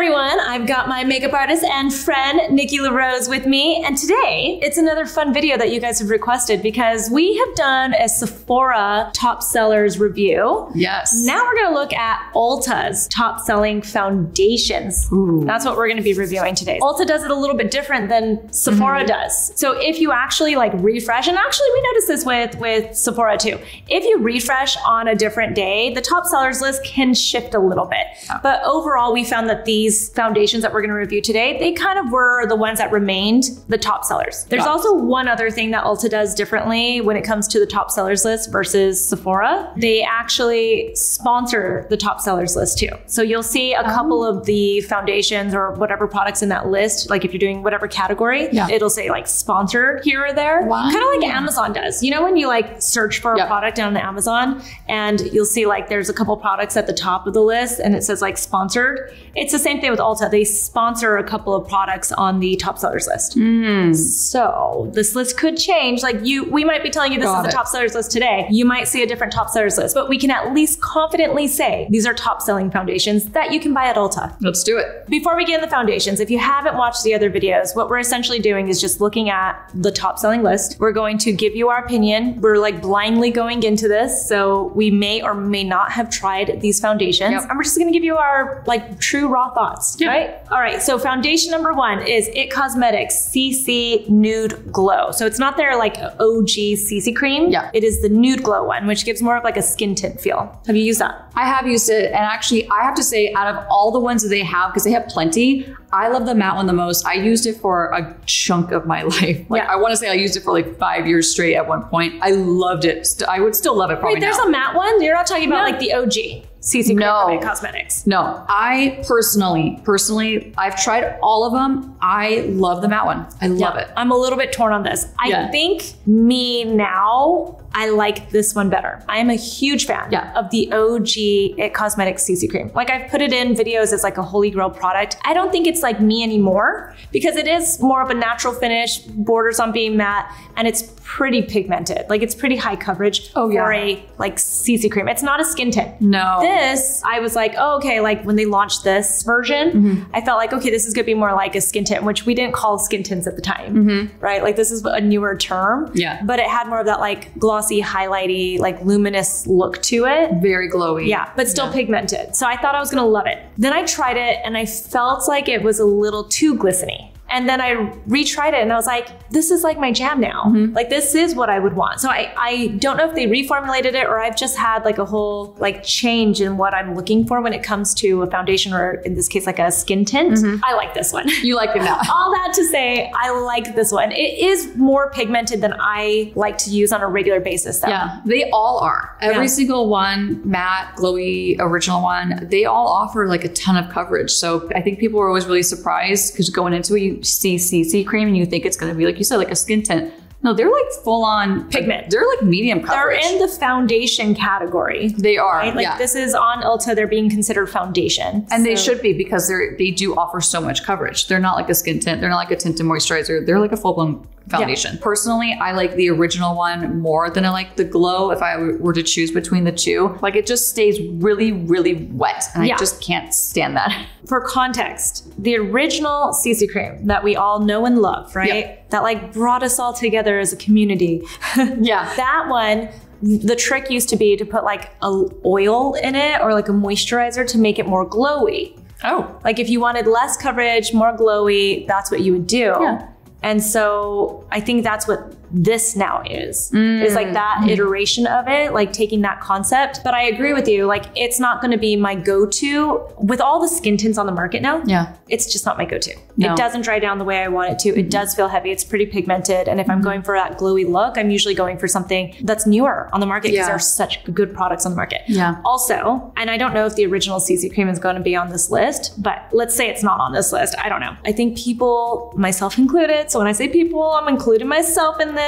everyone. I've got my makeup artist and friend, Nikki LaRose, with me. And today, it's another fun video that you guys have requested because we have done a Sephora top sellers review. Yes. Now we're gonna look at Ulta's top selling foundations. Ooh. That's what we're gonna be reviewing today. Ulta does it a little bit different than Sephora mm-hmm. does. So if you actually like refresh, and actually we noticed this with, with Sephora too. If you refresh on a different day, the top sellers list can shift a little bit. But overall, we found that these foundations that we're gonna review today, they kind of were the ones that remained the top sellers. There's Got it. also one other thing that Ulta does differently when it comes to the top sellers list versus Sephora. They actually sponsor the top sellers list too. So you'll see a couple oh. of the foundations or whatever products in that list, like if you're doing whatever category, Yeah. it'll say like sponsored here or there. Wow. Kind of like Amazon does. You know when you like search for a Yep. product on Amazon and you'll see like there's a couple products at the top of the list and it says like sponsored. It's the same thing with Ulta. They sponsor a couple of products on the top sellers list. Mm. So this list could change. Like you, we might be telling you this Got is the it. top sellers list today. You might see a different top sellers list, but we can at least confidently say these are top selling foundations that you can buy at Ulta. Let's do it. Before we get in the foundations, if you haven't watched the other videos, what we're essentially doing is just looking at the top selling list. We're going to give you our opinion. We're like blindly going into this, so we may or may not have tried these foundations. Yep. And we're just going to give you our like true raw thoughts, Yep. right? All right. So foundation number one is It Cosmetics CC Nude Glow. So it's not their like OG CC cream. Yeah. It is the nude glow one, which gives more of like a skin tint feel. Have you used that? I have used it, and actually, I have to say, out of all the ones that they have, because they have plenty, I love the matte one the most. I used it for a chunk of my life. Like Yeah. I want to say, I used it for like five years straight at one point. I loved it. I would still love it probably Wait, there's now. a matte one. You're not talking about No. like the OG CC No. Cosmetics. No, I personally, personally, I've tried all of them. I love the matte one. I love Yeah, it. I'm a little bit torn on this. I Yeah. think me now, I like this one better. I am a huge fan Yeah. of the OG It Cosmetics CC cream. Like I've put it in videos as like a holy grail product. I don't think it's like me anymore because it is more of a natural finish, borders on being matte, and it's pretty pigmented. Like it's pretty high coverage Oh, yeah. for a like CC cream. It's not a skin tint. No. This, I was like, oh, okay, like when they launched this version, Mm-hmm. I felt like, okay, this is gonna be more like a skin tint, which we didn't call skin tints at the time, right? Like this is a newer term. Mm-hmm. Yeah. But it had more of that like glossy, highlighty, like luminous look to it. Very glowy. Yeah, but still pigmented. So I thought I was gonna love it. Then I tried it and I felt like it was a little too glistening. And then I retried it and I was like, this is like my jam now. Mm-hmm. Like this is what I would want. So I, I don't know if they reformulated it or I've just had like a whole like change in what I'm looking for when it comes to a foundation or in this case like a skin tint. Mm-hmm. I like this one. You like it now. All that to say, I like this one. It is more pigmented than I like to use on a regular basis though. Yeah, they all are. Every Yeah. single one, matte, glowy, original one, they all offer like a ton of coverage. So I think people are always really surprised because going into it, you see CC cream and you think it's going to be, like you said, like a skin tint. No, they're like full on Pigment. They're like medium They're in the foundation category. they are. Right? Like yeah. this is on Ulta, they're being considered foundation. and they should be because they're they do offer so much coverage. They're not like a skin tint. They're not like a tint and moisturizer. They're like a full blown foundation. Personally, I like the original one more than I like the glow. If I were to choose between the two, like it just stays really, really wet, and Yeah. I just can't stand that. For context, the original CC cream that we all know and love, right? Yeah. That like brought us all together as a community. Yeah. that one, the trick used to be to put like a oil in it or like a moisturizer to make it more glowy. Oh, Like if you wanted less coverage, more glowy, that's what you would do. Yeah. And so I think that's what this now is. Is like that mm. iteration of it, like taking that concept. But I agree with you, like it's not gonna be my go-to with all the skin tints on the market now. yeah. It's just not my go-to. No. It doesn't dry down the way I want it to. It mm-hmm. does feel heavy. It's pretty pigmented. And if I'm mm-hmm. going for that glowy look, I'm usually going for something that's newer on the market because Yeah. there are such good products on the market. Yeah. Also, and I don't know if the original CC cream is going to be on this list, but let's say it's not on this list. I don't know. I think people, myself included, so when I say people, I'm including myself in this,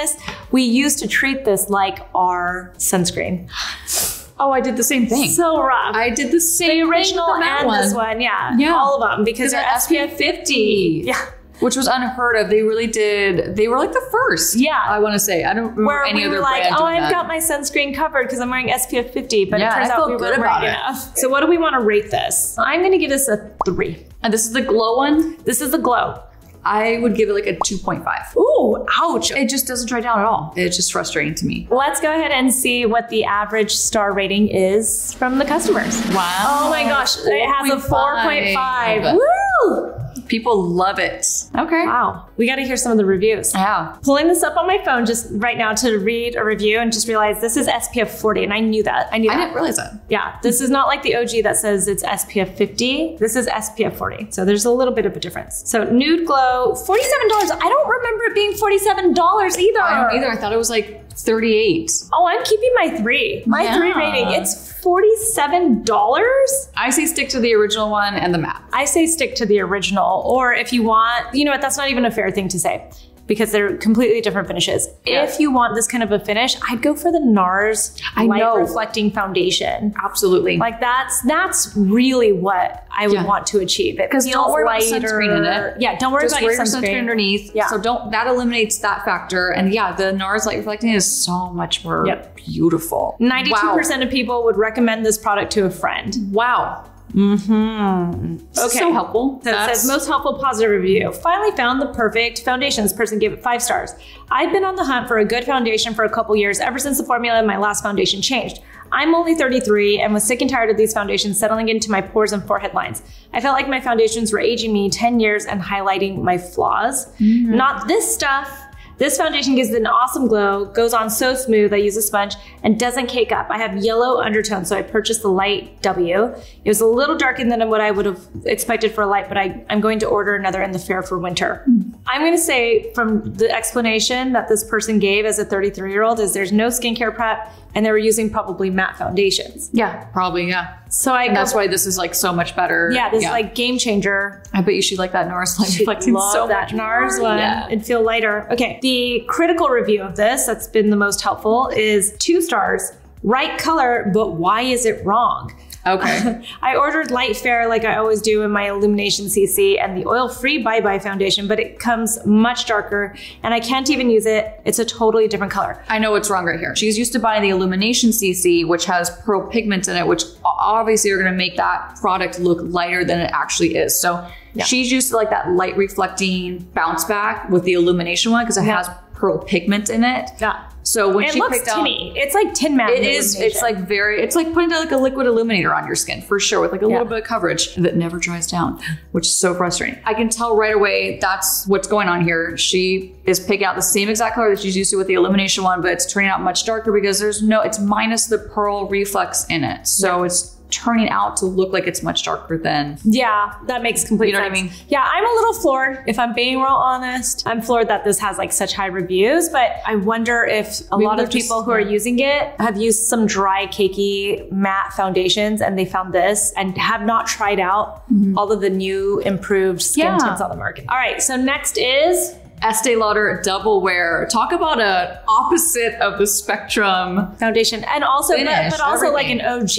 we used to treat this like our sunscreen. Oh, I did the same thing. So rough. I did the same the original thing with the matte and this one, yeah. Yeah. All of them because they're SPF 50. Yeah. which was unheard of. They really did. They were like the first. Yeah. I want to say. I don't remember Where any we other were like, brand oh, I've that. got my sunscreen covered because I'm wearing SPF 50, but Yeah, it turns I out we good weren't it. enough. So what do we want to rate this? I'm going to give this a three. and this is the glow one. This is the glow. I would give it like a 2.5. Ooh, ouch. It just doesn't dry down at all. It's just frustrating to me. Let's go ahead and see what the average star rating is from the customers. Wow. Oh my gosh, it has a 4.5. Woo! People love it. Okay. Wow. We got to hear some of the reviews. Yeah. Pulling this up on my phone just right now to read a review and just realize this is SPF 40 and I knew that. I knew I that. didn't realize that. Yeah, this is not like the OG that says it's SPF 50. This is SPF 40. So there's a little bit of a difference. So Nude Glow, $47. I don't remember it being $47 either. I don't either. I thought it was like 38. Oh, I'm keeping my three. My Yeah. three rating. It's $47. I say stick to the original one and the map. I say stick to the original, or if you want, you know what, that's not even a fair thing to say because they're completely different finishes. Yeah. If you want this kind of a finish, I'd go for the NARS I light know. reflecting foundation. Absolutely. Like that's that's really what I would Yeah. want to achieve. It 'Cause feels don't worry about sunscreen in it. Yeah, don't worry just about your sunscreen sunscreen. underneath. Yeah. So don't that eliminates that factor. And yeah, the NARS light reflecting is so much more Yep. beautiful. Ninety-two percent of people would recommend this product to a friend. Wow. Mm-hmm. Okay. So helpful. So it That's- says most helpful positive review. Finally found the perfect foundation. This person gave it five stars. I've been on the hunt for a good foundation for a couple years ever since the formula in my last foundation changed. I'm only 33 and was sick and tired of these foundations settling into my pores and forehead lines. I felt like my foundations were aging me 10 years and highlighting my flaws. Not this stuff. This foundation gives it an awesome glow, goes on so smooth, I use a sponge, and doesn't cake up. I have yellow undertones, so I purchased the light W. It was a little darker than what I would have expected for a light, but I, I'm going to order another in the fair for winter. I'm going to say from the explanation that this person gave as a 33 year old is there's no skincare prep, and they were using probably matte foundations. yeah, probably yeah. So I And go- that's why this is like so much better. yeah, this is like game changer I bet you she like that NARS light She'd reflecting love so that much NARS more. one. Yeah. It'd feel lighter. Okay. The critical review of this that's been the most helpful is two stars. Right color, but why is it wrong? Okay. I ordered Light Fair like I always do in my Illumination CC and the oil free Bye Bye foundation, but it comes much darker and I can't even use it. It's a totally different color. I know what's wrong right here. She's used to buying the Illumination CC, which has pearl pigments in it, which obviously are going to make that product look lighter than it actually is. So Yeah. she's used to like that light reflecting bounce back with the Illumination one because it Yeah. has pearl pigment in it. Yeah. So when It she looks picked out, tinny. It's like tin matte. it is. It's like very. It's like putting like a liquid illuminator on your skin for sure, with like a Yeah. little bit of coverage that never dries down, which is so frustrating. I can tell right away that's what's going on here. She is picking out the same exact color that she's used to with the illumination one, but it's turning out much darker because there's no. It's minus the pearl reflex in it, so it's turning out to look like it's much darker than. Yeah, that makes complete You know what I mean? Yeah, I'm a little floored. If I'm being real honest, I'm floored that this has like such high reviews. But I wonder if a Maybe lot of just- people who are using it have used some dry, cakey matte foundations and they found this and have not tried out all of the new improved skin Mm-hmm. Yeah. tints on the market. All right, so next is Estee Lauder Double Wear. Talk about a opposite of the spectrum. foundation, and also, but, Finish, but also like an OG.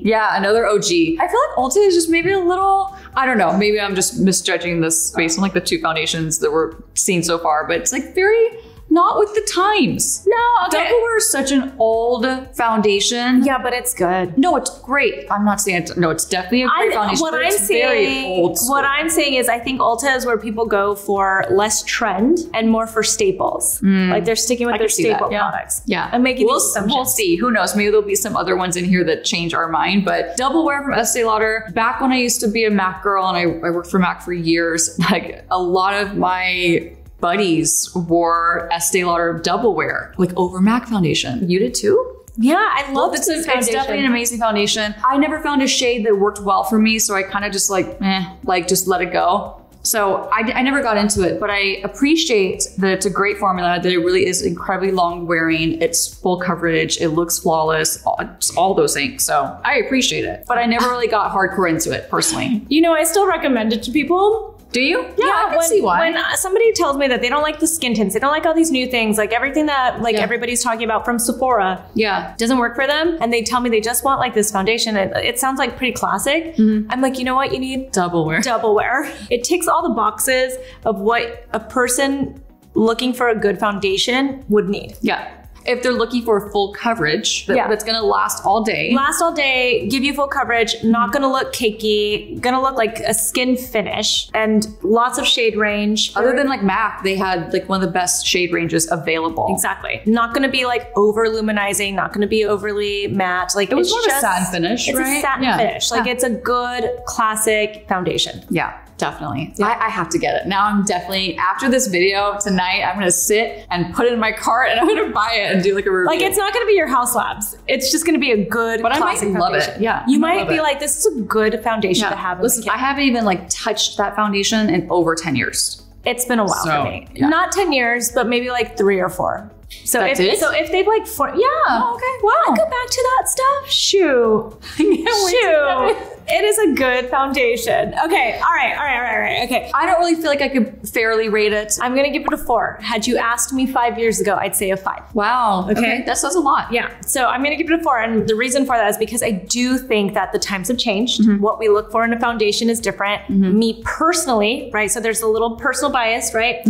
Yeah, another OG. I feel like Ulta is just maybe a little, I don't know, maybe I'm just misjudging this based on like the two foundations that we're seeing so far, but it's like very not with the times. No, okay. Double Wear is such an old foundation. Yeah, but it's good. No, it's great. I'm not saying it's, no, it's definitely a great I'm, foundation. what I'm saying, old. what I'm saying is, I think Ulta is where people go for less trend and more for staples. Hmm. Like they're sticking with. I their staple yeah. products. Yeah, I'm making we'll, these assumptions. we'll see. Who knows? Maybe there'll be some other ones in here that change our mind. But Double Wear from Estee Lauder. Back when I used to be a Mac girl and I, I worked for Mac for years, like a lot of my buddies wore Estee Lauder Double Wear, like over Mac foundation. You did too? Yeah, I love It's, this a, it's definitely an amazing foundation. I never found a shade that worked well for me, so I kind of just like, eh, like just let it go. So I, I never got into it, but I appreciate that it's a great formula, that it really is incredibly long wearing, it's full coverage, it looks flawless, all, it's all those things. So I appreciate it, but I never really got hardcore into it personally. You know, I still recommend it to people. Do you? Yeah, I can when, see why. when uh, somebody tells me that they don't like the skin tints, they don't like all these new things, like everything that like Yeah. everybody's talking about from Sephora, yeah. doesn't work for them, and they tell me they just want like this foundation. It, it sounds like pretty classic. Mm-hmm. I'm like, you know what? You need Double wear. double wear. It ticks all the boxes of what a person looking for a good foundation would need. Yeah. If they're looking for full coverage that, Yeah. that's going to last all day. Last all day, give you full coverage, not gonna look cakey, gonna look like a skin finish, and lots of shade range. Other than like MAC, they had like one of the best shade ranges available. Exactly. Not going to be like over luminizing, not going to be overly matte. Like It was it's more of a just- satin finish, It's right? a satin Yeah. finish. Like Yeah. it's a good classic foundation. Yeah, definitely. I, I have to get it. Now I'm definitely, after this video tonight, I'm going to sit and put it in my cart and I'm to buy it and do like a review. Like it's not going to be your Haus Labs. It's just going to be a good But I might classic love it. Yeah, You I might might be it. like, this is a good foundation to have. Listen. I haven't even like touched that foundation in over 10 years. it's been a while So, for me. yeah. Not 10 years, but maybe like three or four. So That's if it? so if they've like four yeah. Oh, okay. Wow. Go back to that stuff. Shoot. Shoot. It is a good foundation. Okay. All right. All right. All right. All right. Okay. I don't really feel like I could fairly rate it. I'm gonna give it a four. Had you asked me five years ago, I'd say a five. Wow. Okay. That says a lot. Yeah, so I'm gonna give it a four, and the reason for that is because I do think that the times have changed. Mm-hmm. What we look for in a foundation is different. Me personally, right? So there's a little personal bias, right?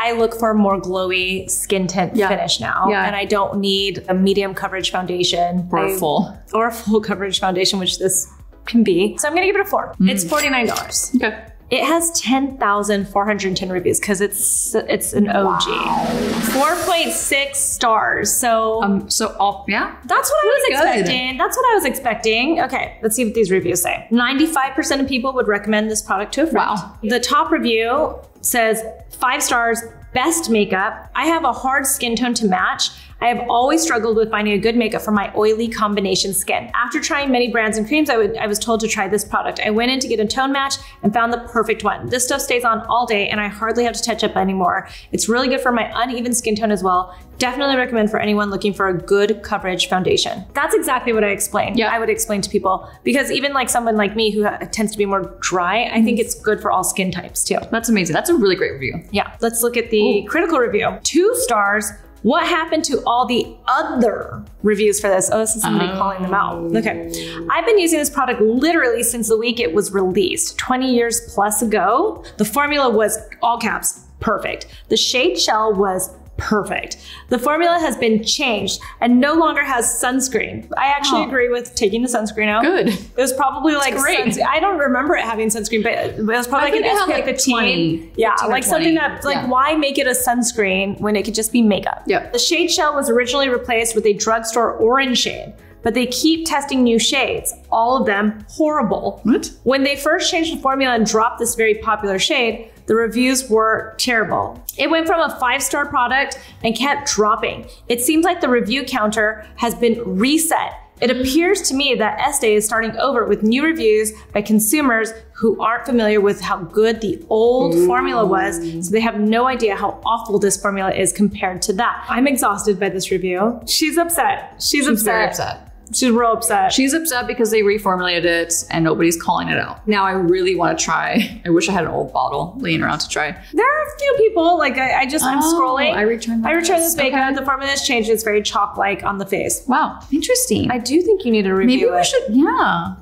I look for a more glowy skin tint. Yeah. finish now, Yeah. and I don't need a medium coverage foundation Or I- full. or a full coverage foundation, which this can be. So I'm gonna give it a four. Mm. It's forty nine dollars. Okay. It has 10,410 reviews because it's it's an OG. Wow. 4.6 stars. So Um. So all yeah. that's what I was good. expecting. That's what I was expecting. Okay, let's see what these reviews say. 95% of people would recommend this product to a friend. Wow. The top review says five stars, best makeup. I have a hard skin tone to match. I have always struggled with finding a good makeup for my oily combination skin. After trying many brands and creams, I, would, I was told to try this product. I went in to get a tone match and found the perfect one. This stuff stays on all day and I hardly have to touch up anymore. It's really good for my uneven skin tone as well. Definitely recommend for anyone looking for a good coverage foundation. That's exactly what I explained. Yeah. I would explain to people because even like someone like me who tends to be more dry, I think mm. it's good for all skin types too. That's amazing. That's a really great review. Yeah. Let's look at the critical review. Two stars. What happened to all the other reviews for this? Oh, this is somebody oh. calling them out. Okay. I've been using this product literally since the week it was released, 20 years plus ago. The formula was all caps perfect. The shade shell was perfect. The formula has been changed and no longer has sunscreen. I actually Oh. agree with taking the sunscreen out. Good. It was probably like great. I don't remember it having sunscreen, but it was probably I like an SPF like, 15. 20, yeah, 15 or like something that like Yeah. why make it a sunscreen when it could just be makeup? Yep. The shade shell was originally replaced with a drugstore orange shade, but they keep testing new shades. All of them horrible. What? When they first changed the formula and dropped this very popular shade, the reviews were terrible. It went from a five star product and kept dropping. It seems like the review counter has been reset. It appears to me that Estee is starting over with new reviews by consumers who aren't familiar with how good the old formula was, so they have no idea how awful this formula is compared to that. I'm exhausted by this review. She's upset. She's, She's upset. very upset. She's real upset. She's upset because they reformulated it and nobody's calling it out. Now I really want to try. I wish I had an old bottle laying around to try. There are a few people like I, I just I'm Oh, scrolling. I returned I returned this makeup. Okay. The formula has changed. It's very chalk-like on the face. Wow, interesting. I do think you need to review Maybe we it. should. Yeah,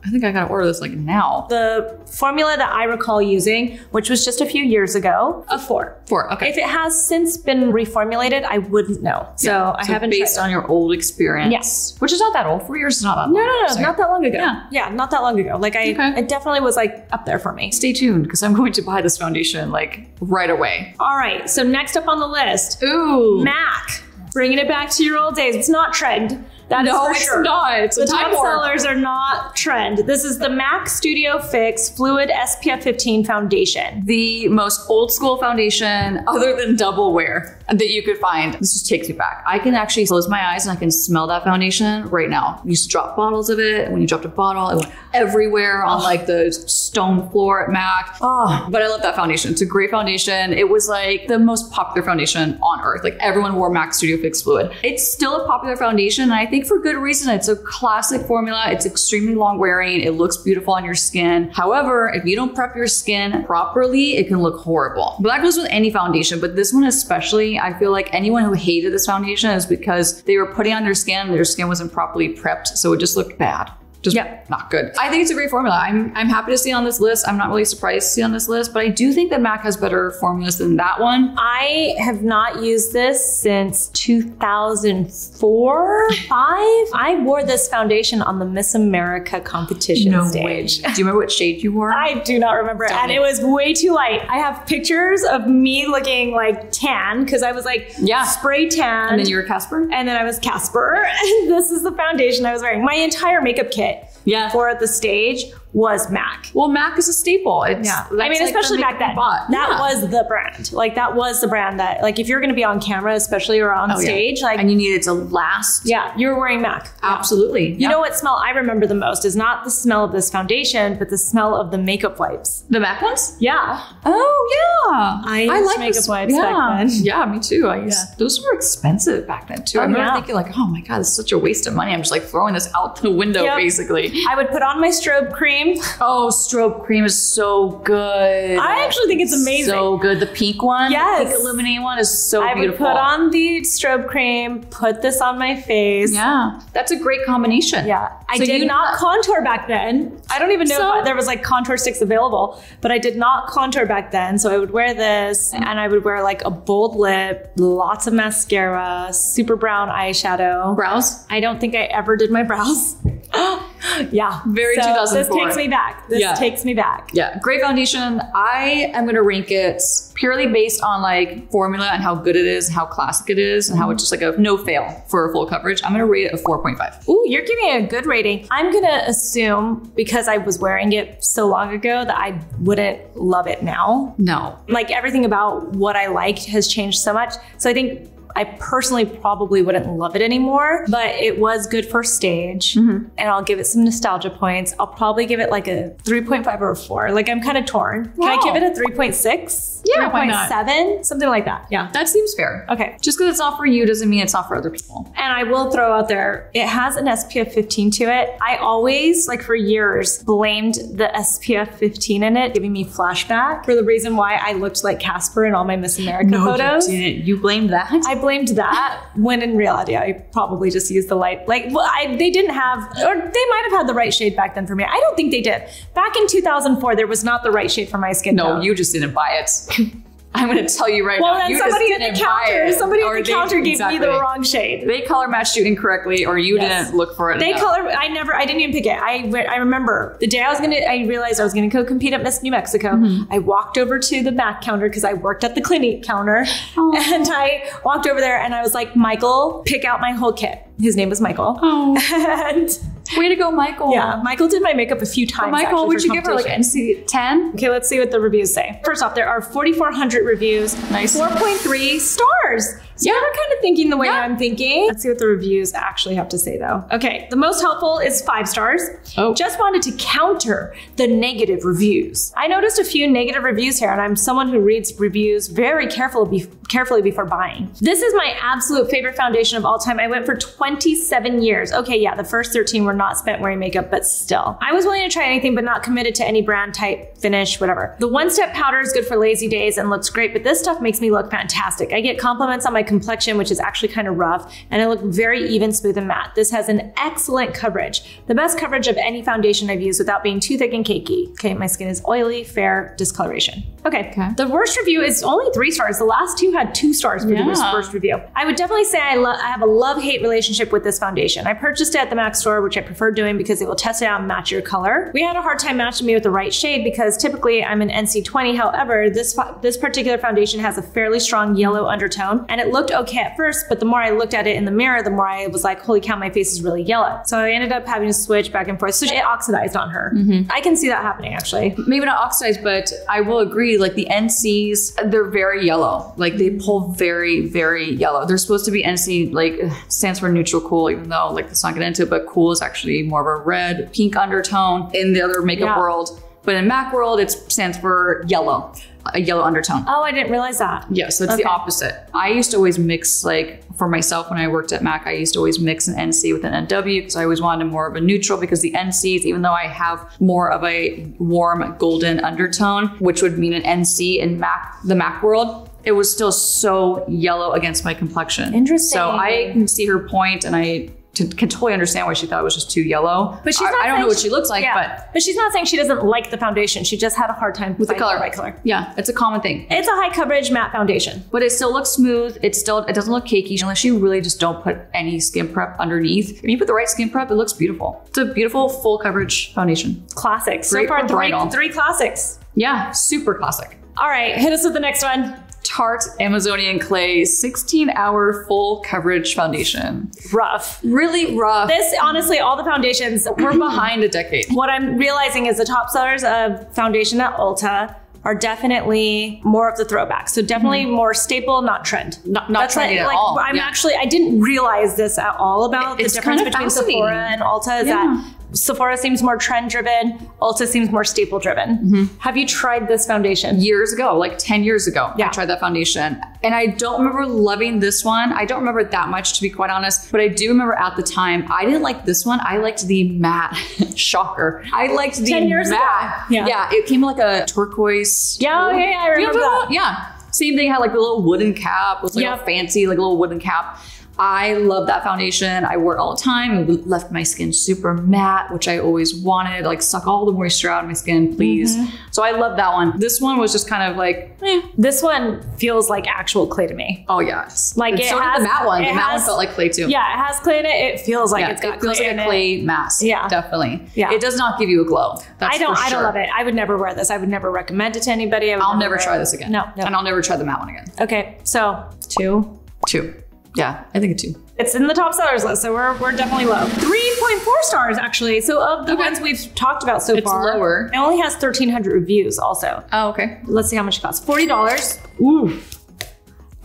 I think I gotta order this like now. The formula that I recall using, which was just a few years ago, a four. Four. Okay. If it has since been reformulated, I wouldn't know. So I So haven't based on your old experience. Yes. which is not that old. Four years is not that. No, long. no, no, Sorry. not that long ago. Yeah. not that long ago. Like I, Okay. it definitely was like up there for me. Stay tuned because I'm going to buy this foundation like right away. All right. So next up on the list, Ooh, Mac, bringing it back to your old days. It's not trend. That is no, for it's sure. not. The time top sellers are not trend. This is the MAC Studio Fix Fluid SPF 15 Foundation. the most old school foundation other than double wear that you could find. This just takes me back. I can actually close my eyes and I can smell that foundation right now. You used to drop bottles of it. When you dropped a bottle, it went everywhere on like the stone floor at MAC. Oh, but I love that foundation. It's a great foundation. It was like the most popular foundation on earth. Like everyone wore MAC Studio Fix Fluid. It's still a popular foundation. And I think think for good reason. It's a classic formula. It's extremely long wearing. It looks beautiful on your skin. However, if you don't prep your skin properly, it can look horrible. But that goes with any foundation, but this one especially, I feel like anyone who hated this foundation is because they were putting on their skin, their skin wasn't properly prepped, so it just looked bad just Yep. not good. I think it's a great formula. I'm I'm happy to see it on this list. I'm not really surprised to see it on this list, but I do think that MAC has better formulas than that one. I have not used this since 2004, five. I wore this foundation on the Miss America competition stage. Way. Do you remember what shade you wore? I do not remember, Darn and it. it was way too light. I have pictures of me looking like tan because I was like Yeah. spray tan, and then you were Casper? and then I was Casper, and this is the foundation I was wearing. My entire makeup kit Yeah. for at the stage was MAC. Well, MAC is a staple. It's, Yeah, I mean, like the especially back makeup then. bought. That Yeah. was the brand. Like that was the brand that, like, if you're going to be on camera, especially or on Oh, yeah. stage, like, and you needed to last. yeah, you're wearing MAC. Yeah. Absolutely. You know what smell I remember the most is not the smell of this foundation, but the smell of the makeup wipes. the MAC ones? Yeah. Oh yeah, I used makeup this- wipes yeah. back then. Yeah, me too. I used Yeah. those were expensive back then too. Oh, I Oh, remember yeah. thinking like, oh my god, this is such a waste of money. I'm just like throwing this out the window Yep. basically. I would put on my strobe cream. Oh, strobe cream is so good. I actually think it's amazing. So good. The pink one, Yes. the pink illuminating one is so I would put on the strobe cream, put this on my face. Yeah, that's a great combination. Yeah. I So did you- not contour back then. I don't even know So- if there was like contour sticks available, but I did not contour back then. So I would wear this mm. and I would wear like a bold lip, lots of mascara, super brown eyeshadow. Brows. I don't think I ever did my brows. yeah. Very So 2004. This takes me back. This Yeah. takes me back. Yeah, great foundation. I am gonna rank it purely based on like formula and how good it is, how classic it is, and how it's just like a no fail for full coverage. I'm gonna rate it a 4.5. Ooh, you're giving it a good rating. I'm gonna assume because I was wearing it so long ago that I wouldn't love it now. No. like everything about what I liked has changed so much. So I think I personally probably wouldn't love it anymore, but it was good for stage. Mm-hmm. And I'll give it some nostalgia points. I'll probably give it like a 3.5 or a 4. Like I'm kind of torn. Can I give it a 3.6? Yeah, 3.7? Something like that. Yeah. That seems fair. Okay. Just because it's not for you doesn't mean it's not for other people. And I will throw out there, it has an SPF 15 to it. I always, like for years, blamed the SPF 15 in it, giving me flashback for the reason why I looked like Casper in all my Miss America photos. you didn't. You blamed that? I blamed that when in reality I probably just used the light. Like, well, I, they didn't have, or they might have had the right shade back then for me. I don't think they did. Back in 2004, there was not the right shade for my skin no, tone. you just didn't buy it. I'm going to tell you right Well, now. Well, then you somebody at the counter, somebody at the counter gave me the wrong shade. They color matched you incorrectly, or you Yes. didn't look for it. They enough. color. I never. I didn't even pick it. I I remember the day I was gonna. I realized I was gonna go compete at Miss New Mexico. Mm-hmm. I walked over to the MAC counter because I worked at the Clinique counter, and I walked over there and I was like, Michael, pick out my whole kit. His name was Michael. Oh, and way to go, Michael. yeah, Michael did my makeup a few times. Michael, actually, would you give her like. NC 10? Okay, let's see what the reviews say. First off, there are 4,400 reviews. Nice. 4.3 stars. So Yeah. we're kind of thinking the way Yeah. I'm thinking. Let's see what the reviews actually have to say, though. Okay, the most helpful is five stars. Oh. Just wanted to counter the negative reviews. I noticed a few negative reviews here, and I'm someone who reads reviews very carefully, be- carefully before buying. This is my absolute favorite foundation of all time. I went for 27 years. Okay, yeah, the first 13 were not spent wearing makeup, but still. I was willing to try anything, but not committed to any brand type, finish, whatever. The one step powder is good for lazy days and looks great, but this stuff makes me look fantastic. I get compliments on my complexion, which is actually kind of rough, and I look very even, smooth, and matte. This has an excellent coverage. The best coverage of any foundation I've used without being too thick and cakey. Okay, my skin is oily, fair, discoloration. Okay. Okay. The worst review is only three stars. The last two had two stars for the worst, review. I would definitely say I, lo- I have a love hate relationship with this foundation. I purchased it at the MAC store, which I prefer doing because it will test it out and match your color. We had a hard time matching me with the right shade because typically I'm an NC20. However, this this particular foundation has a fairly strong yellow undertone, and it looked okay at first. But the more I looked at it in the mirror, the more I was like, "Holy cow, my face is really yellow." So I ended up having to switch back and forth. So it oxidized on her. Mm-hmm. I can see that happening actually. maybe not oxidized, but I will agree. Like the NCs, they're very yellow. Like they mm-hmm. pull very, very yellow. They're supposed to be NC, like stands for neutral cool, even though like let's not get into it. But cool is actually more of a red, pink undertone in the other makeup Yeah. world. But in Mac world, it stands for yellow, a yellow undertone. Oh, I didn't realize that. Yeah, so it's Okay. the opposite. I used to always mix like for myself when I worked at Mac, I used to always mix an NC with an NW because I always wanted more of a neutral because the NCs, even though I have more of a warm golden undertone, which would mean an NC in Mac the Mac world, it was still so yellow against my complexion. Interesting. So I can see her point and I t- can totally understand why she thought it was just too yellow. But she's I, not I don't know what she looks like, yeah. but but she's not saying she doesn't like the foundation. She just had a hard time with the color, by color. yeah, it's a common thing. It's a high coverage matte foundation. but it still looks smooth. It still it doesn't look cakey unless you really just don't put any skin prep underneath. If you put the right skin prep, it looks beautiful. It's a beautiful full coverage foundation. Classic. So Great far, three, three classics. Yeah, super classic. All right, hit us with the next one. Tarte Amazonian Clay 16 hour full coverage foundation. Rough. Really rough. This, honestly, all the foundations, We're behind a decade. what I'm realizing is the top sellers of foundation at Ulta are definitely more of the throwback. So definitely hmm. more staple, not trend. Not, not trendy at all. I'm Yeah. actually I didn't realize this at all about It's the difference kind of between. Sephora and Ulta is Yeah. that Sephora seems more trend driven, Ulta seems more staple driven. Mm-hmm. Have you tried this foundation? years ago, like 10 years ago, Yeah. I tried that foundation. And I don't remember loving this one. I don't remember it that much, to be quite honest. But I do remember at the time, I didn't like this one. I liked the matte. Shocker. I liked the 10 years ago. matte. Yeah. Yeah. It came like a turquoise. Yeah, yeah, yeah, I remember that. Yeah. Same thing, had like the little wooden cap. It was like Yep. a fancy, like a little wooden cap. I love that foundation. I wore it all the time. It left my skin super matte, which I always wanted. Like suck all the moisture out of my skin, please. Mm-hmm. So I love that one. This one was just kind of like, eh, This one feels like actual clay to me. Oh yes, Like, And it so has- did the matte one. The matte one felt like clay too. Yeah, it has clay in it. It feels like Yeah, it's got it feels clay like a clay mask. Yeah. definitely. Yeah. it does not give you a glow. That's I don't. for I don't love it. I would never wear this. I would never recommend it to anybody. I would I'll never wear try this again. No, no. and I'll never try the matte one again. Okay, so two. Two. Yeah, I think a two. It's in the top sellers list, so we're, we're definitely low. 3.4 stars, actually. So, of the Okay. ones we've talked about so It's far, lower. it only has 1,300 reviews, also. Oh, okay. Let's see how much it costs $40. Ooh.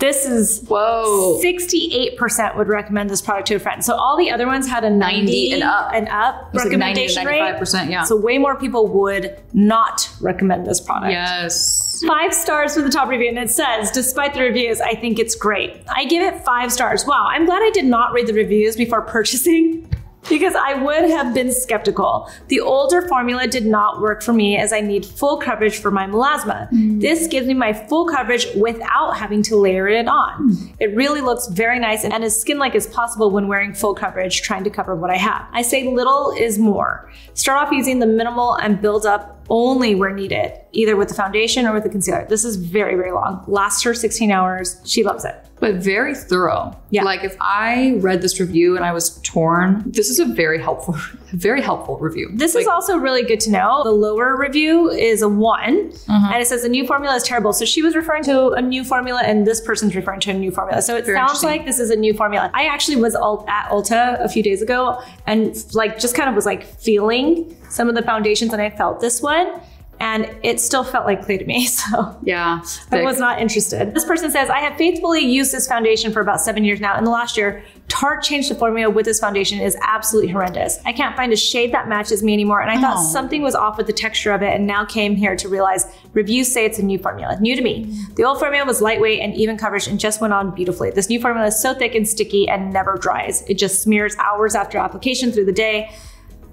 This is Whoa. 68% would recommend this product to a friend. So, all the other ones had a 90, and up. and up It's like 90 to recommendation rate. 95%, yeah. So, way more people would not recommend this product. Yes. Five stars for the top review, and it says, despite the reviews, I think it's great. I give it five stars. Wow, I'm glad I did not read the reviews before purchasing because I would have been skeptical. The older formula did not work for me as I need full coverage for my melasma. Mm. This gives me my full coverage without having to layer it on. Mm. It really looks very nice and as skin like as possible when wearing full coverage, trying to cover what I have. I say little is more. Start off using the minimal and build up only where needed, either with the foundation or with the concealer. This is very, very long. Lasts her 16 hours. She loves it. But very thorough. Yeah. Like if I read this review and I was torn, this is a very helpful, very helpful review. This Like, is also really good to know. The lower review is a one, Mm-hmm. and it says the new formula is terrible. So she was referring to a new formula, and this person's referring to a new formula. So it Very sounds like this is a new formula. I actually was at Ulta a few days ago, and like just kind of was like feeling some of the foundations, and I felt this one. And it still felt like clay to me. So yeah. I was not interested. This person says, I have faithfully used this foundation for about seven years now. In the last year, Tarte changed the formula with this foundation It is absolutely horrendous. I can't find a shade that matches me anymore. And I thought Oh. something was off with the texture of it and now came here to realize reviews say it's a new formula. New to me. The old formula was lightweight and even coverage and just went on beautifully. This new formula is so thick and sticky and never dries. It just smears hours after application through the day.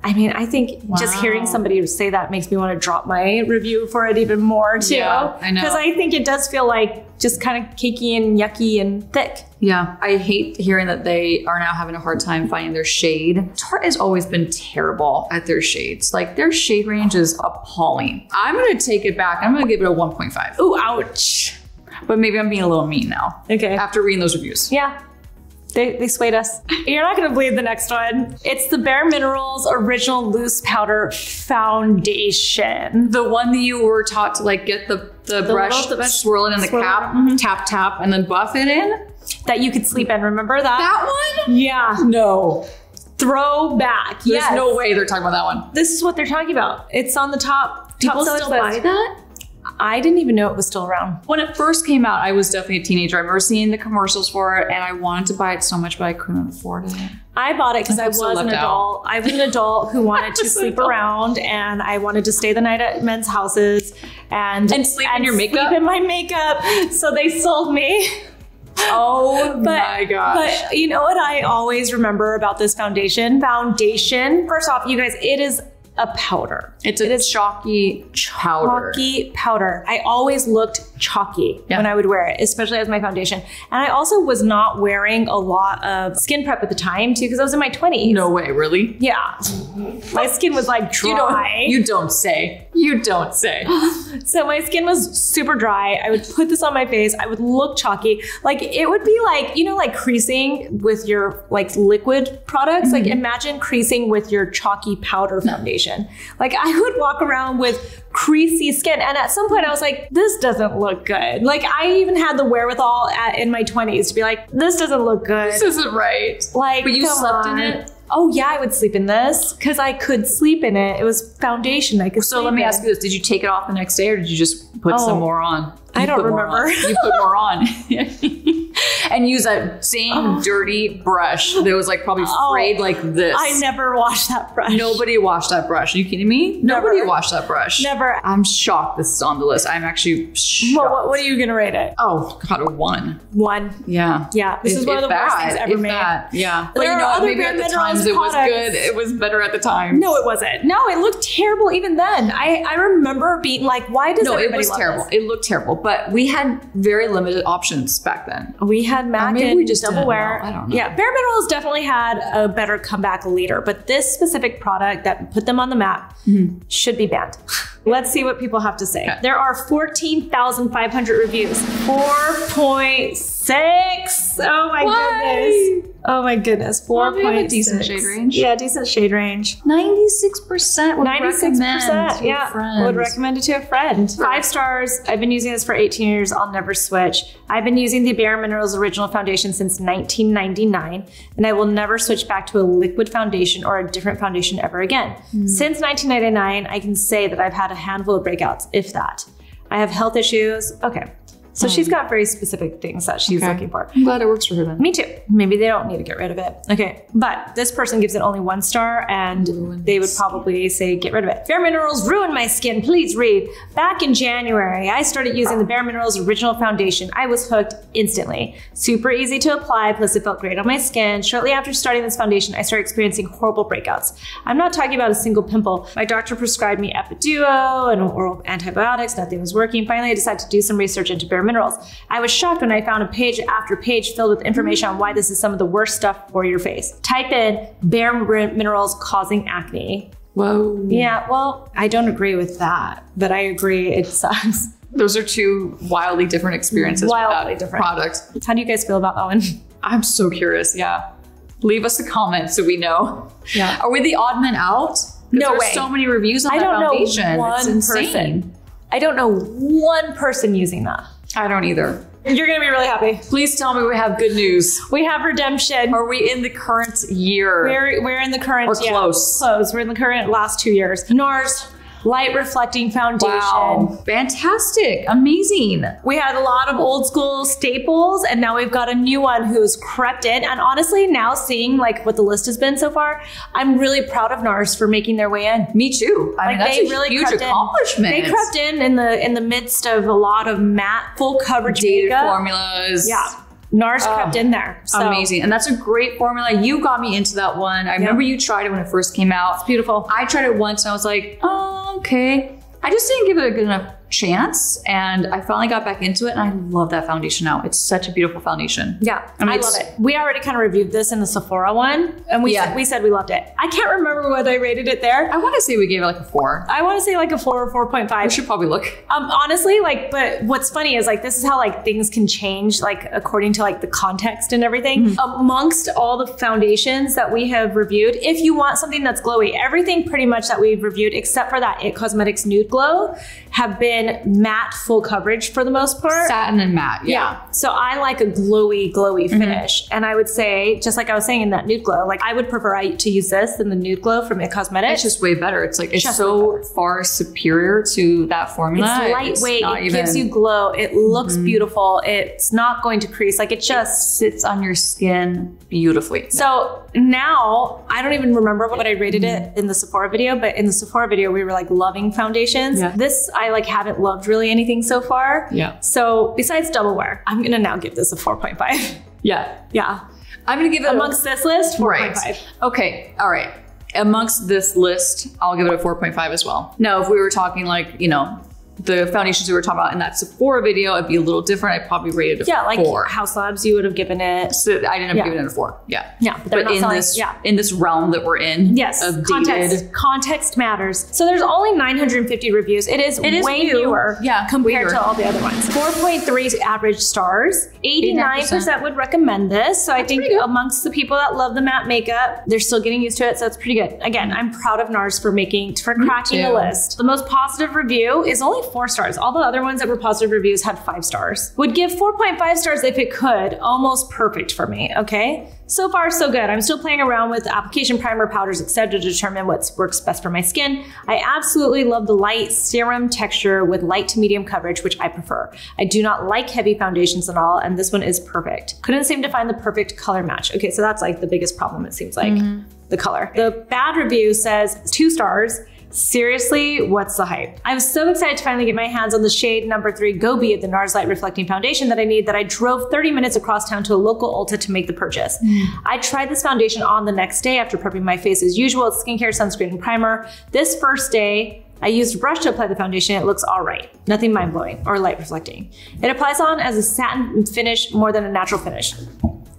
I mean, I think just hearing somebody say that makes me want to drop my review for it even more too. Yeah, I know. Because I think it does feel like just kind of cakey and yucky and thick. Yeah, I hate hearing that they are now having a hard time finding their shade. Tarte has always been terrible at their shades. Like their shade range is appalling. I'm gonna take it back. I'm gonna give it a 1.5. Ooh, ouch. But maybe I'm being a little mean now Okay. after reading those reviews. Yeah. They, they swayed us. You're not going to believe the next one. It's the Bare Minerals Original Loose Powder Foundation. The one that you were taught to like get the, the, brush, little- the swirl it in the swirl cap, mhm. tap tap, and then buff it in. That you could sleep in. Remember that? That one? Yeah. No. Throwback. There's yes. no way they're talking about that one. This is what they're talking about. It's on the top. top People sellers still buy that? I didn't even know it was still around. When it first came out, I was definitely a teenager. I remember seeing the commercials for it and I wanted to buy it so much, but I couldn't afford it. I bought it because I I, was so an left out. adult. I was an adult who wanted to sleep adult. around, and I wanted to stay the night at men's houses and And sleep in your sleep makeup? in my makeup. So they sold me. Oh But, my gosh. But you know what I always remember about this foundation? Foundation. First off, you guys, it is a powder. it's a chalky powder. Chalky powder. I always looked chalky Yeah. when I would wear it, especially as my foundation. And I also was not wearing a lot of skin prep at the time too, because I was in my 20s. No way, really? Yeah. My skin was like You don't, dry. you don't say. You don't say. so my skin was super dry. I would put this on my face. I would look chalky. Like it would be like, you know, like creasing with your like liquid products. Like mm-hmm. imagine creasing with your chalky powder foundation. Like I would walk around with creasy skin. And at some point I was like, this doesn't look good. Like I even had the wherewithal at, in my 20s to be like, this doesn't look good. This isn't right. Like, But you slept in it? Oh yeah, I would sleep in this because I could sleep in it. It was foundation. I could. So let me ask you this: Did you take it off the next day, or did you just put Oh, some more on? I don't remember. You put more on, and use that same oh. dirty brush that was like probably Oh, like this. I never washed that brush. Nobody washed that brush. Are you kidding me? Never. Nobody washed that brush. Never. I'm shocked this is on the list. I'm actually shocked. What, what, what are you gonna rate it? Oh, God, a one. One. Yeah. Yeah, this If- is one of the worst things ever made. that, yeah. But There you know, what? other maybe at the times it was good. It was better at the time. No, it wasn't. No, it looked terrible even then. I, I remember being like, why does No, it everybody was love terrible. this? It looked terrible, but we had very limited options back then. We had MAC maybe and we just double didn't wear. know. I don't know. Yeah, Bare Minerals definitely had a better comeback later, but this specific product that put them on the map should be banned. Let's see what people have to say. Mm-hmm. Okay. There are 14,500 reviews. 4.6. Oh my Why? goodness. Oh my goodness. 4.6. Well, a decent shade range. Yeah, decent shade range. 96% would 96%. Yeah. friends. Would recommend it to a friend. Five stars. I've been using this for 18 years. I'll never switch. I've been using the Bare Minerals Original Foundation since 1999, and I will never switch back to a liquid foundation or a different foundation ever again. Hmm. Since 1999, I can say that I've had a handful of breakouts, if that. I have health issues. Okay. So she's um, got very specific things that she's Okay. looking for. I'm glad it works for her then. Me too. Maybe they don't need to get rid of it. Okay. But this person gives it only one star and they would probably say get rid of it. Bare Minerals ruined my skin. Please read. Back in January, I started using the Bare Minerals Original Foundation. I was hooked instantly. Super easy to apply, plus it felt great on my skin. Shortly after starting this foundation, I started experiencing horrible breakouts. I'm not talking about a single pimple. My doctor prescribed me Epiduo and oral antibiotics. Nothing was working. Finally, I decided to do some research into Bare Minerals. I was shocked when I found a page after page filled with information on why this is some of the worst stuff for your face. Type in Bare Minerals causing acne. Whoa. Yeah, well, I don't agree with that, but I agree it sucks. Those are two wildly different experiences. Wildly different. products. How do you guys feel about that one? I'm so curious. Yeah. Leave us a comment so we know. Yeah. Are we the odd men out? No there's way. so many reviews on I that don't know one it's insane. person. I don't know one person using that. I don't either. You're gonna be really happy. Please tell me we have good news. We have redemption. Are we in the current year? We're we're in the current Or yeah, close. close. We're in the current last two years. NARS light reflecting foundation. wow. Fantastic. Amazing. We had a lot of old school staples, and now we've got a new one who's crept in. And honestly, now seeing like what the list has been so far, I'm really proud of NARS for making their way in. Me too. I mean, that's a huge accomplishment. In. They crept in in the in the midst of a lot of matte, full coverage Dated makeup. formulas. Yeah, NARS Oh, crept in there. So Amazing. And that's a great formula. You got me into that one. I remember you tried it when it first came out. It's beautiful. I tried it once and I was like, oh, okay. I just didn't give it a good enough chance. And I finally got back into it and I love that foundation now. It's such a beautiful foundation. Yeah, I mean, I, love it. We already kind of reviewed this in the Sephora one, and we Yeah. said, we said we loved it. I can't remember what I rated it there. I want to say we gave it like a four. I want to say like a four or four point I should probably look. Um, honestly, like, but what's funny is like this is how like things can change, like according to like the context and everything. Mm-hmm. Amongst all the foundations that we have reviewed, if you want something that's glowy, everything pretty much that we've reviewed, except for that It Cosmetics Nude Glow, have been in matte full coverage for the most part. Satin and matte. Yeah. So I like a glowy, glowy mm-hmm. finish. And I would say, just like I was saying in that nude glow, like I would prefer I, to use this than the nude glow from It Cosmetics. It's just way better. It's like it's Just so far superior to that formula. It's lightweight. not it gives you glow. It looks mm-hmm. beautiful. It's not going to crease. Like it just. sits on your skin beautifully. So now I don't even remember what I rated it mm-hmm. in the Sephora video, but in the Sephora video we were like loving foundations. Yeah. This I like haven't loved really anything so far. Yeah. So besides double wear, I'm gonna now give this a 4.5. yeah. yeah. I'm gonna give it Amongst this list, 4.5. Right. Okay. All right. Amongst this list, I'll give it a 4.5 as well. Now, if we were talking like, you know, the foundations we were talking about in that Sephora video, it'd be a little different. I'd probably rate it a Yeah, like four. Haus Labs, you would have given it. So I ended up Yeah. giving it a four. Yeah. Yeah, but in selling- this yeah. in this realm that we're in, Yes, of context. dated, Context matters. So there's only 950 reviews. It is, It is way new. newer Yeah, compared to all the other ones. 4.3 average stars. 89% would recommend this. So I think amongst the people that love the matte makeup, they're still getting used to it. So it's pretty good. Again, I'm proud of NARS for making, for cracking the list. The most positive review is only four stars. All the other ones that were positive reviews had five stars. Would give 4.5 stars if it could. Almost perfect for me. Okay. So far, so good. I'm still playing around with application primer powders, etc., to determine what works best for my skin. I absolutely love the light serum texture with light to medium coverage, which I prefer. I do not like heavy foundations at all, and this one is perfect. Couldn't seem to find the perfect color match. Okay, so that's like the biggest problem, it seems like mm-hmm. the color. The bad review says two stars. Seriously, what's the hype? I was so excited to finally get my hands on the shade number three Gobi of the NARS Light Reflecting Foundation that I need that I drove 30 minutes across town to a local Ulta to make the purchase. Mm. I tried this foundation on the next day after prepping my face as usual with skincare, sunscreen, and primer. This first day, I used a brush to apply the foundation. It looks all right. Nothing mind blowing or light reflecting. It applies on as a satin finish more than a natural finish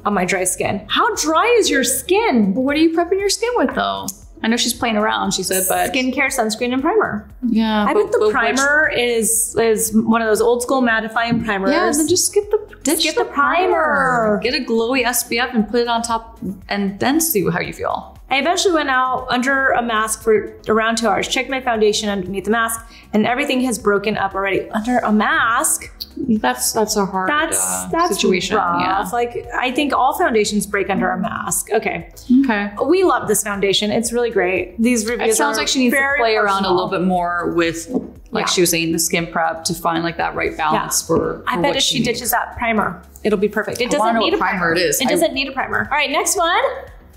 on my dry skin. How dry is your skin? What are you prepping your skin with though? I know she's playing around, she said, but Skincare, sunscreen, and primer. yeah. I but- bet the but which- primer is is one of those old school mattifying primers. Yeah, then just skip the ditch Skip the primer. Get a glowy SPF and put it on top, and then see how you feel. I eventually went out under a mask for around two hours, checked my foundation underneath the mask, and everything has broken up already. Under a mask? That's that's a hard That's uh, that's situation. rough. Like I think all foundations break under a mask. Okay. Okay. We love this foundation. It's really great. These reviews It sounds like she needs to play around a little bit more with, like Yeah. she was saying, the skin prep to find like that right balance for, I bet if she needs. ditches that primer, it'll be perfect. It I doesn't need a what primer it is. It I- doesn't need a primer. All right, next one.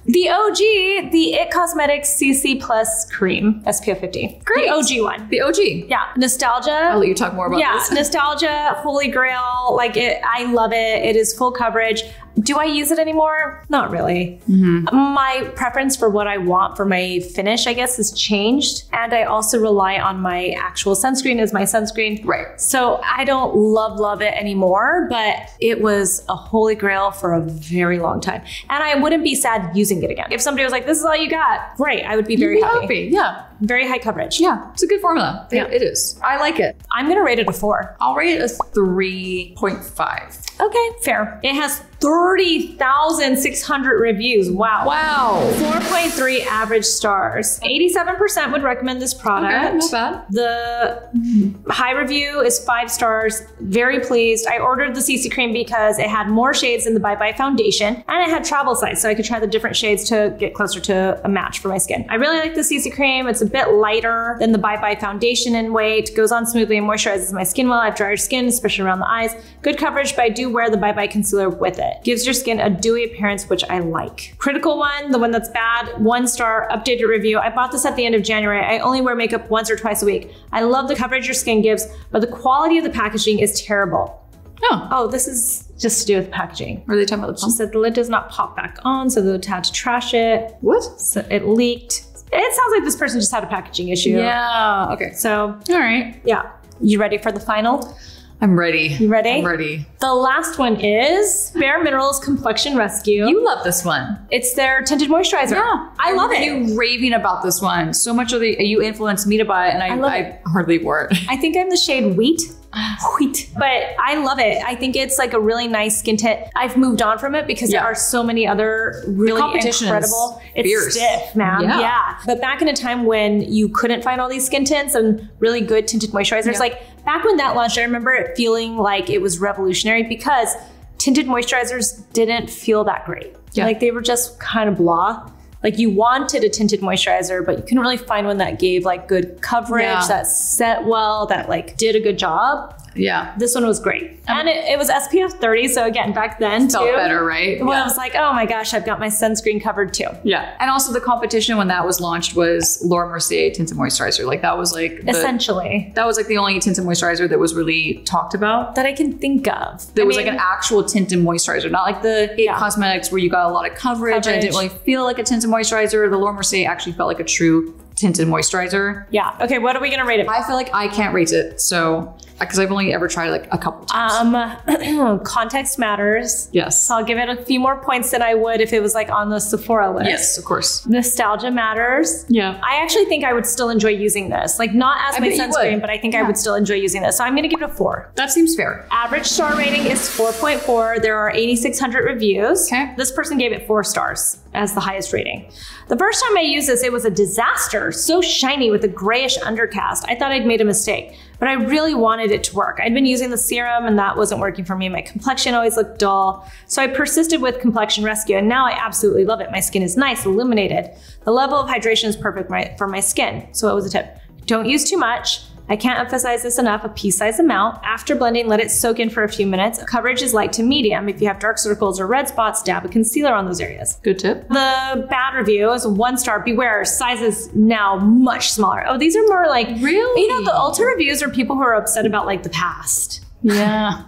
The OG, the It Cosmetics CC Plus Cream SPF 50. Great. The OG one. The OG. Yeah, nostalgia. I'll let you talk more about yeah, this. nostalgia, holy grail. Like it, I love it. It is full coverage. Do I use it anymore? Not really. Mm-hmm. My preference for what I want for my finish, I guess, has changed. And I also rely on my actual sunscreen as my sunscreen. Right. So I don't love, love it anymore, but it was a holy grail for a very long time. And I wouldn't be sad using it again. If somebody was like, this is all you got, great. I would be very Be happy. happy. Yeah. Very high coverage. Yeah. It's a good formula. Yeah. It- it is. I like it. I'm going to rate it a four. I'll rate it a 3.5. Okay, fair. It has 30,600 reviews. Wow. Wow. 4.3 average stars. 87% would recommend this product. Okay, not bad. The high review is five stars. Very pleased. I ordered the CC cream because it had more shades than the Bye Bye foundation and it had travel size, so I could try the different shades to get closer to a match for my skin. I really like the CC cream. It's a bit lighter than the Bye Bye foundation in weight, goes on smoothly and moisturizes my skin well. I have drier skin, especially around the eyes. Good coverage, but I do wear the Bye Bye concealer with it. Gives your skin a dewy appearance, which I like. Critical one, the one that's bad, one star, updated review. I bought this at the end of January. I only wear makeup once or twice a week. I love the coverage your skin gives, but the quality of the packaging is terrible. Oh. Oh, this is just to do with packaging. Are they talking about the pump? She said the lid does not pop back on, so they had to trash it. What? So it leaked. It sounds like this person just had a packaging issue. Yeah. Okay. So, All right. yeah. You ready for the final? I'm ready. You ready? I'm ready. The last one is Bare Minerals Complexion Rescue. You love this one. it's their tinted moisturizer. Yeah, I love it. You raving about this one so much of the you influenced me to buy it, and I, I I, hardly wore it. I think I'm the shade wheat. Wheat. But I love it. I think it's like a really nice skin tint. I've moved on from it because Yeah. there are so many other really incredible. It's fierce. stiff, man. Yeah. Yeah. But back in a time when you couldn't find all these skin tints and really good tinted moisturizers, Yeah. like back when that launched, I remember it feeling like it was revolutionary because tinted moisturizers didn't feel that great. Yeah. Like they were just kind of blah. Like you wanted a tinted moisturizer, but you couldn't really find one that gave like good coverage, Yeah. that set well, that like did a good job. Yeah. This one was great. And it, it was SPF 30. So again, back then Felt too. better, right? Well, I was like, oh my gosh, I've got my sunscreen covered too. Yeah. And also the competition when that was launched was Laura Mercier tinted moisturizer. Like that was like the, Essentially, that was like the only tinted moisturizer that was really talked about. that I can think of. There I was mean, like an actual tinted moisturizer, not like the Yeah. Cosmetics where you got a lot of coverage, and it didn't really feel like a tinted moisturizer. The Laura Mercier actually felt like a true tinted moisturizer. yeah. Okay, what are we gonna rate it? I feel like I can't rate it, so because I've only ever tried like a couple times. Um, context matters. yes. So I'll give it a few more points than I would if it was like on the Sephora list. Yes, of course. Nostalgia matters. Yeah. I actually think I would still enjoy using this. Like not as I my sunscreen, but I think I would still enjoy using this. So I'm gonna give it a four. That seems fair. Average star rating is 4.4. There are 8,600 reviews. Okay. This person gave it four stars as the highest rating. The first time I used this, it was a disaster. So shiny with a grayish undercast. I thought I'd made a mistake, but I really wanted it to work. I'd been using the serum and that wasn't working for me. My complexion always looked dull. So I persisted with Complexion Rescue and now I absolutely love it. My skin is nice, illuminated. The level of hydration is perfect for my skin. So it was a tip. Don't use too much. I can't emphasize this enough, a pea-sized amount. After blending, let it soak in for a few minutes. Coverage is light to medium. If you have dark circles or red spots, dab a concealer on those areas. Good tip. The bad review is one star. Beware, size is now much smaller. Oh, these are more like Really? You know, the Ulta reviews are people who are upset about like the past. Yeah.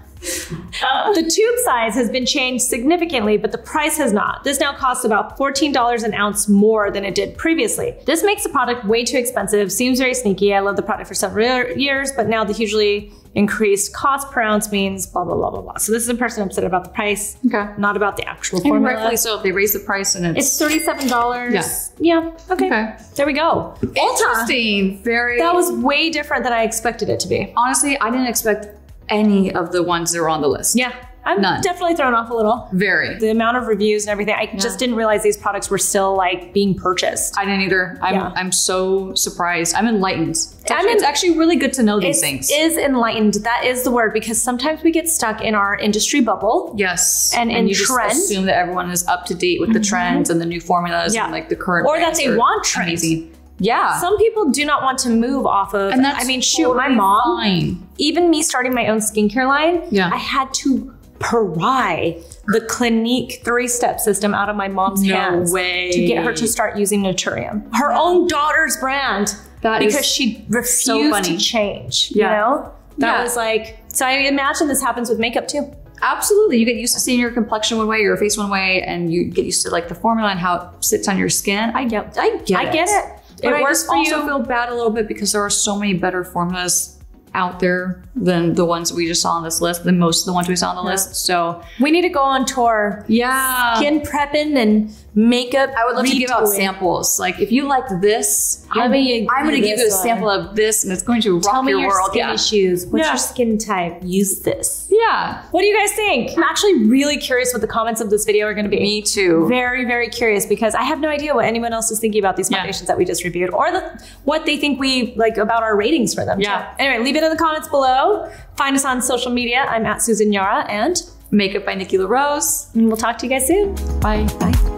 Uh, the tube size has been changed significantly, but the price has not. This now costs about $14 an ounce more than it did previously. This makes the product way too expensive, seems very sneaky. I love the product for several years, but now the hugely increased cost per ounce means blah, blah, blah, blah, blah. So this is a person upset about the price, Okay. not about the actual And formula. rightfully so. If they raise the price and It's it's, thirty-seven dollars. Yeah. Yeah. Okay. Okay. There we go. Ulta. interesting. Very. That was way different than I expected it to be. honestly, I didn't expect any of the ones that were on the list. Yeah. I'm None. definitely thrown off a little. Very. The amount of reviews and everything. I just didn't realize these products were still like being purchased. I didn't either. I'm Yeah. I'm so surprised. I'm enlightened. It's I'm actually, en- it's actually really good to know these It things. is enlightened. That is the word because sometimes we get stuck in our industry bubble. yes. And in you just trend. assume that everyone is up to date with the mm-hmm. trends and the new formulas Yeah. and like the current Or that they want trends. Amazing. Yeah. Some people do not want to move off of. and that's I mean, shoot, my mom, fine. even me starting my own skincare line, Yeah. I had to pry the Clinique three-step system out of my mom's No hands way. to get her to start using Naturium, her own daughter's brand, That is because she refused so to change. Yeah. You know, that Yeah. was like. So I imagine this happens with makeup too. Absolutely. You get used to seeing your complexion one way, your face one way, and you get used to like the formula and how it sits on your skin. I get I get I it. get it. But It I works for also you. feel bad a little bit because there are so many better formulas out there than the ones we just saw on this list, than most of the ones we saw on the list. So We need to go on tour. yeah. Skin prepping and makeup. I would love to give out samples. Like if you liked this, I'm, I'm going to give you a this sample of this, and it's going to rock Tell me your, your world. skinny Yeah. shoes. What's Yeah. your skin type? Use this. Yeah, What do you guys think? I'm actually really curious what the comments of this video are going to be. me too. Very, very curious because I have no idea what anyone else is thinking about these Yeah. foundations that we just reviewed or the, what they think we like about our ratings for them. Yeah. too. Anyway, leave it in the comments below. Find us on social media. I'm at Susan Yara and Makeup by Nikki LaRose. And we'll talk to you guys soon. Bye. Bye.